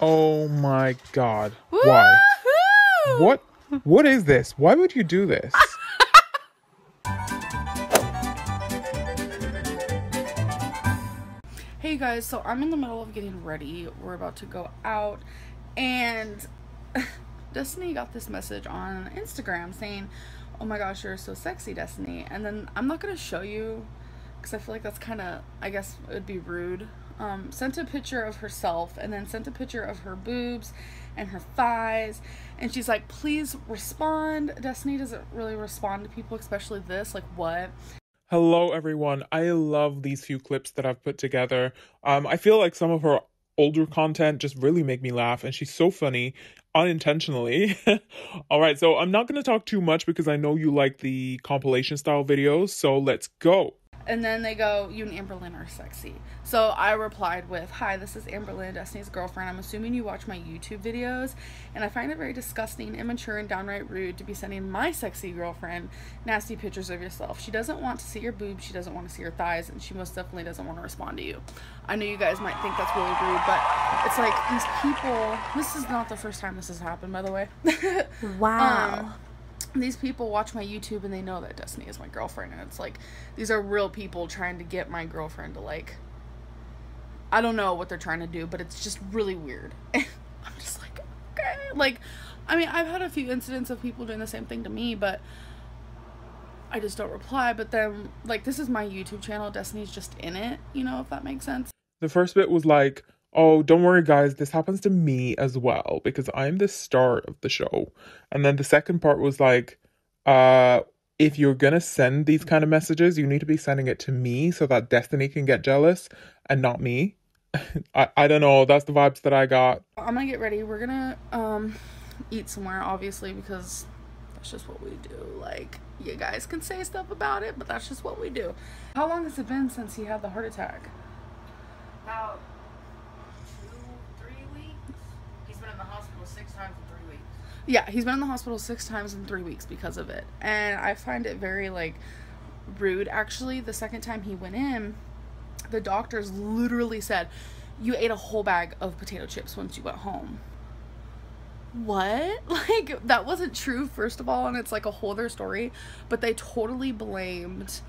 Oh my god. Why? What what is this? Why would you do this? Hey guys, so I'm in the middle of getting ready. We're about to go out, and Destiny got this message on Instagram saying, Oh my gosh, you're so sexy, Destiny. And then I'm not gonna show you because I feel like that's kind of, I guess it would be rude. Um, sent a picture of herself and then sent a picture of her boobs and her thighs. And she's like, Please respond. Destiny doesn't really respond to people, especially this. Like, what? Hello everyone. I love these few clips that I've put together. Um I feel like some of her older content just really make me laugh and she's so funny unintentionally. All right, so I'm not going to talk too much because I know you like the compilation style videos, so let's go. And then they go, You and Amberlynn are sexy. So I replied with, Hi, this is Amberlynn, Destiny's girlfriend. I'm assuming you watch my YouTube videos. And I find it very disgusting, immature, and downright rude to be sending my sexy girlfriend nasty pictures of yourself. She doesn't want to see your boobs, she doesn't want to see your thighs, and she most definitely doesn't want to respond to you. I know you guys might think that's really rude, but it's like these people. This is not the first time this has happened, by the way. Wow. Um, these people watch my YouTube and they know that Destiny is my girlfriend, and it's like these are real people trying to get my girlfriend to like. I don't know what they're trying to do, but it's just really weird. I'm just like, okay, like, I mean, I've had a few incidents of people doing the same thing to me, but I just don't reply. But then, like, this is my YouTube channel. Destiny's just in it, you know, if that makes sense. The first bit was like, "Oh, don't worry guys, this happens to me as well because I'm the star of the show." And then the second part was like, "Uh, if you're going to send these kind of messages, you need to be sending it to me so that Destiny can get jealous and not me." I I don't know, that's the vibes that I got. I'm gonna get ready. We're gonna um eat somewhere, obviously, because that's just what we do. Like, you guys can say stuff about it, but that's just what we do. How long has it been since he had the heart attack? About two, three weeks. He's been in the hospital six weeks. Yeah, he's been in the hospital six times in three weeks because of it. And I find it very, like, rude. Actually, the second time he went in, the doctors literally said, You ate a whole bag of potato chips once you went home. What? Like, that wasn't true, first of all, and it's like a whole other story. But they totally blamed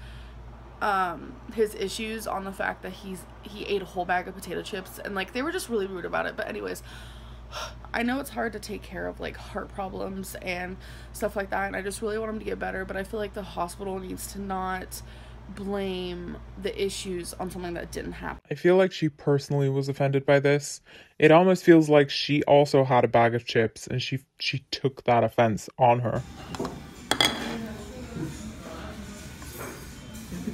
um his issues on the fact that he's he ate a whole bag of potato chips and like they were just really rude about it but anyways I know it's hard to take care of like heart problems and stuff like that, and I just really want him to get better. But I feel like the hospital needs to not blame the issues on something that didn't happen. I feel like she personally was offended by this. It almost feels like she also had a bag of chips and she she took that offense on her.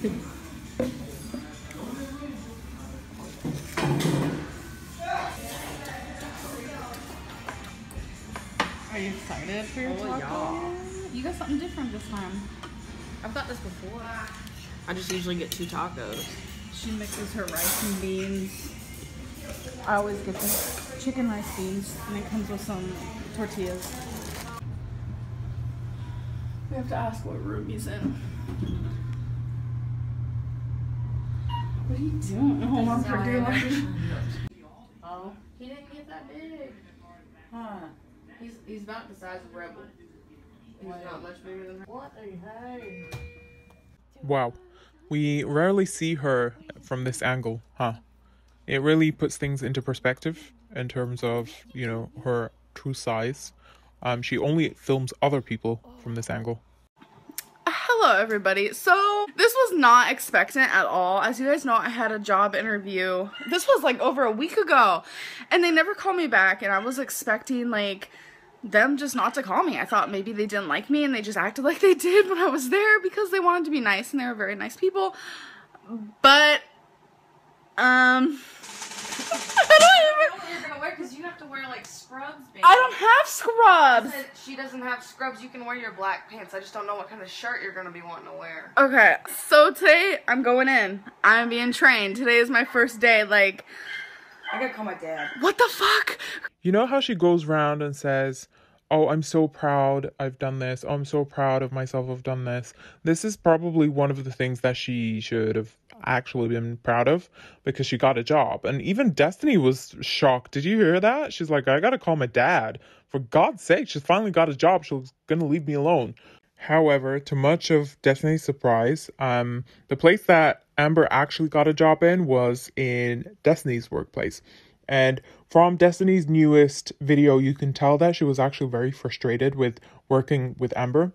Are you excited for your Oh, taco? You got something different this time. I've got this before. I just usually get two tacos. She mixes her rice and beans. I always get the chicken rice beans, and it comes with some tortillas. We have to ask what room he's in. What are you doing? Hold on for dear life. Oh. He didn't get that big. Huh. He's he's about the size of Rebel. He's not much bigger than her. What a hey. Wow. We rarely see her from this angle, huh? It really puts things into perspective in terms of, you know, her true size. Um, she only films other people from this angle. Hello, everybody. So, this was not expectant at all. As you guys know, I had a job interview. This was like over a week ago, and they never called me back. And I was expecting like them just not to call me. I thought maybe they didn't like me and they just acted like they did when I was there because they wanted to be nice and they were very nice people. But, um, I don't even. you're gonna wear because you have to wear like scrubs, baby. I don't have scrubs. Said She doesn't have scrubs. You can wear your black pants. I just don't know what kind of shirt you're gonna be wanting to wear. Okay, so today I'm going in. I'm being trained. Today is my first day. Like, I gotta call my dad. what the fuck? You know how she goes around and says, Oh, I'm so proud I've done this. Oh, I'm so proud of myself I've done this. This is probably one of the things that she should have actually been proud of because she got a job. And even Destiny was shocked. Did you hear that? She's like, I gotta call my dad. For God's sake, she's finally got a job. She's gonna leave me alone. However, to much of Destiny's surprise, um, the place that Amber actually got a job in was in Destiny's workplace. And from Destiny's newest video, you can tell that she was actually very frustrated with working with Amber.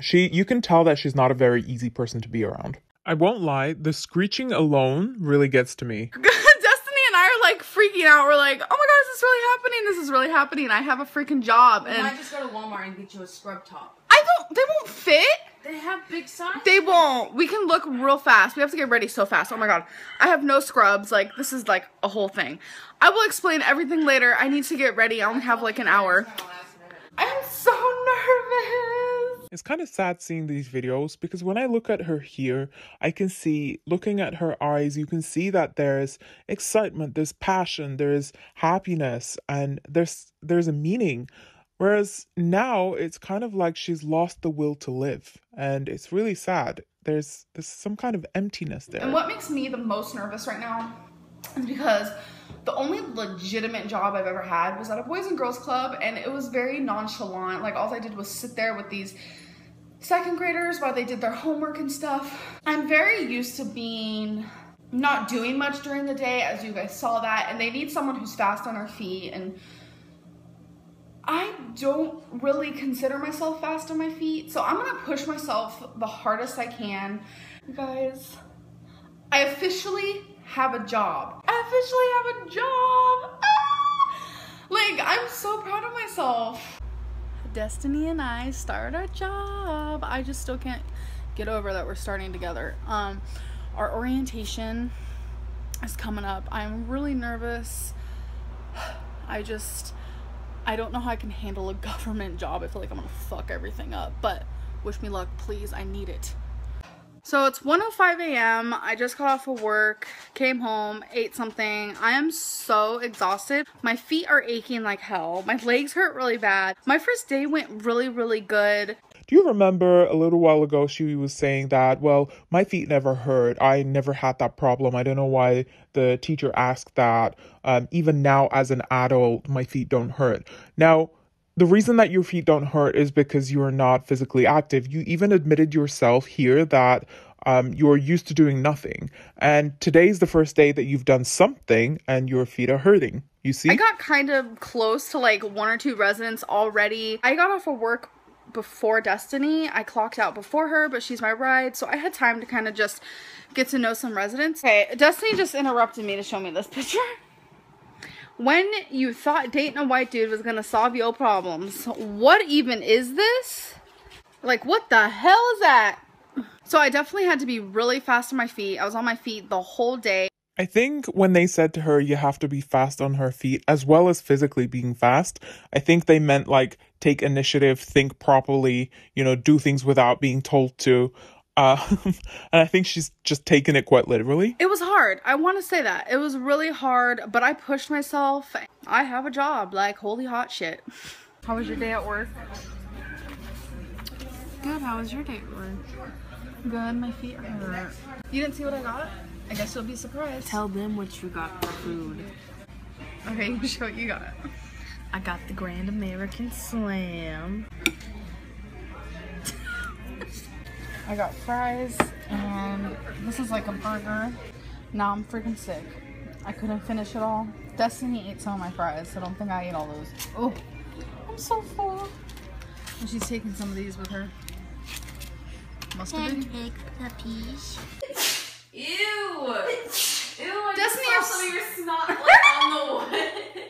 She you can tell that she's not a very easy person to be around. I won't lie, the screeching alone really gets to me. Destiny and I are like freaking out. We're like, oh my god, is this really happening? This is really happening. I have a freaking job. And might just go to Walmart and get you a scrub top. I don't, they won't fit. They have big size. They won't. We can look real fast. We have to get ready so fast. Oh my god. I have no scrubs. Like, this is like a whole thing. I will explain everything later. I need to get ready. I only have like an hour. I'm so nervous. It's kind of sad seeing these videos because when I look at her here, I can see, looking at her eyes, you can see that there's excitement, there's passion, there's happiness, and there's there's a meaning. Whereas now it's kind of like she's lost the will to live, and it's really sad. There's there's some kind of emptiness there. And what makes me the most nervous right now is because the only legitimate job I've ever had was at a Boys and Girls Club, and it was very nonchalant. Like, all I did was sit there with these second graders while they did their homework and stuff. I'm very used to being not doing much during the day, as you guys saw that, and they need someone who's fast on their feet and I don't really consider myself fast on my feet, so I'm gonna push myself the hardest I can. You guys, I officially have a job. I officially have a job. Ah! Like, I'm so proud of myself. Destiny and I start our job. I just still can't get over that we're starting together. Um, our orientation is coming up. I'm really nervous. I just I don't know how I can handle a government job. I feel like I'm gonna fuck everything up. But wish me luck, please. I need it. So it's 1:05 a.m. I just got off of work, came home, ate something. I am so exhausted. My feet are aching like hell. My legs hurt really bad. My first day went really, really good. Do you remember a little while ago she was saying that, well, my feet never hurt. I never had that problem. I don't know why the teacher asked that. Um, even now, as an adult, my feet don't hurt. Now, the reason that your feet don't hurt is because you are not physically active. You even admitted yourself here that um, you're used to doing nothing. And today's the first day that you've done something and your feet are hurting. You see? I got kind of close to like one or two residents already. I got off of work before Destiny. I clocked out before her, but she's my ride, so I had time to kind of just get to know some residents. Okay, Destiny just interrupted me to show me this picture. When you thought dating a white dude was gonna solve your problems, what even is this? Like, what the hell is that? So I definitely had to be really fast on my feet. I was on my feet the whole day. I think when they said to her, you have to be fast on her feet, as well as physically being fast, I think they meant like take initiative, think properly, you know, do things without being told to. Uh, and I think she's just taken it quite literally. It was hard. I want to say that. It was really hard, but I pushed myself. I have a job, like holy hot shit. How was your day at work? Good. How was your day at work? Good. My feet hurt. You didn't see what I got? I guess you'll be surprised. Tell them what you got for food. Okay, you show what you got. I got the Grand American Slam. I got fries and this is like a burger. Now I'm freaking sick. I couldn't finish it all. Destiny ate some of my fries, so I don't think I ate all those. Oh, I'm so full. And she's taking some of these with her. Must have been. take puppies. Ew! Ew, I Destiny, just you're saw some of your snot like on the wood.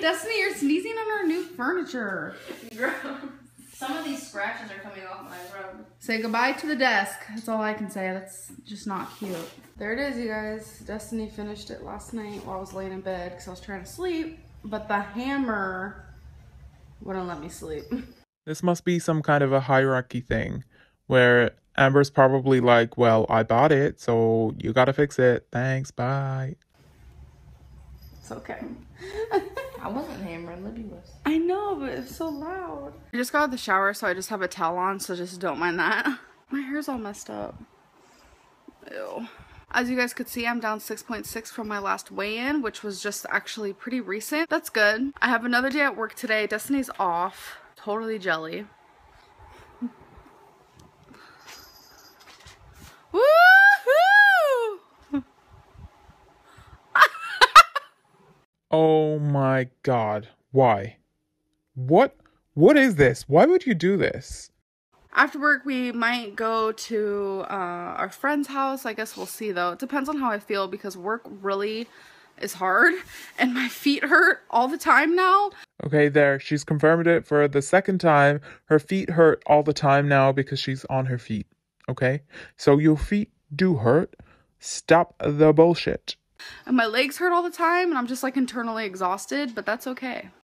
Destiny, you're sneezing on our new furniture. Gross. Some of these scratches are coming off my rug. Say goodbye to the desk. That's all I can say. That's just not cute. There it is, you guys. Destiny finished it last night while I was laying in bed because I was trying to sleep, but the hammer wouldn't let me sleep. This must be some kind of a hierarchy thing where Amber's probably like, well, I bought it, so you gotta fix it. Thanks, bye. It's okay. I wasn't hammering, Libby was. I know, but it's so loud. I just got out of the shower, so I just have a towel on, so just don't mind that. My hair's all messed up. Ew. As you guys could see, I'm down 6.6 from my last weigh-in, which was just actually pretty recent. That's good. I have another day at work today. Destiny's off. Totally jelly. Woohoo! Oh my god. Why? What? What is this? Why would you do this? After work, we might go to uh, our friend's house. I guess we'll see though. It depends on how I feel because work really is hard and my feet hurt all the time now. Okay, there. She's confirmed it for the second time. Her feet hurt all the time now because she's on her feet. Okay? So your feet do hurt. Stop the bullshit. And my legs hurt all the time and I'm just like internally exhausted, but that's okay.